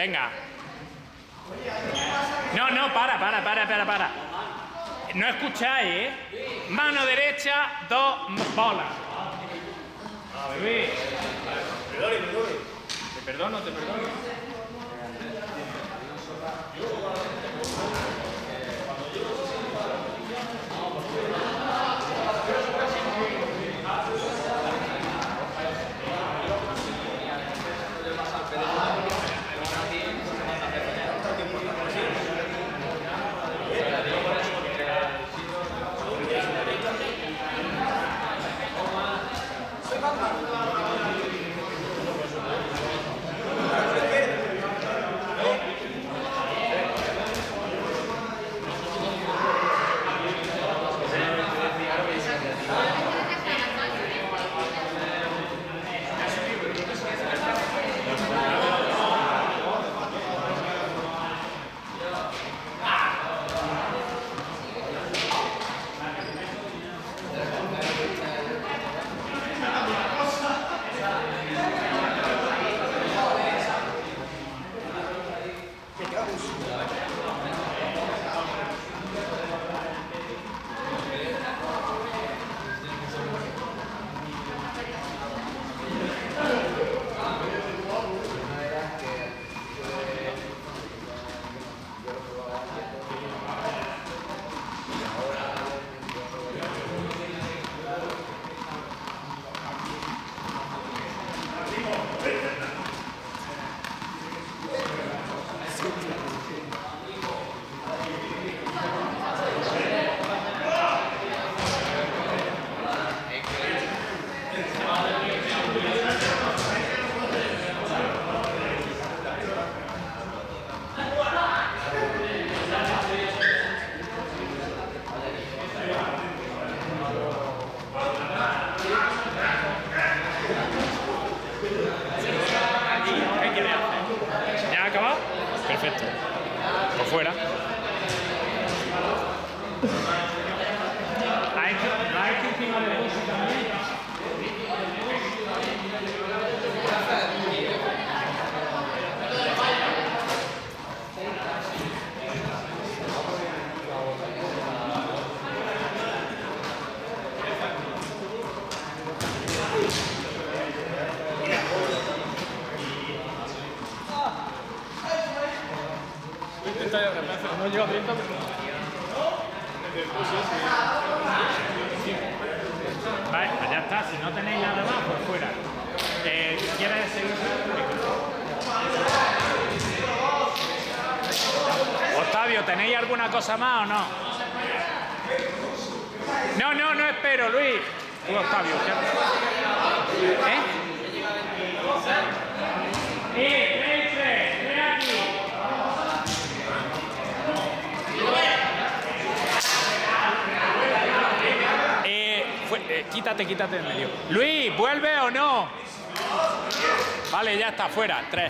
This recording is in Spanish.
Venga. No, no, para, para, para, para, para. No escucháis, ¿eh? Mano derecha, dos bolas. Luis. Te perdono, te perdono. Thank you. Perfecto. Por fuera. No llega a 30, Vale, pues está. Si no tenéis nada más, por fuera. Eh, ¿Quieres seguir? Octavio, ¿tenéis alguna cosa más o no? No, no, no espero, Luis. Octavio. ¿qué? ¿Eh? ¡Eh, Renfe! ¡Ven aquí! Eh, quítate, quítate en medio. Luis, ¿vuelve o no? Vale, ya está, fuera. Tres.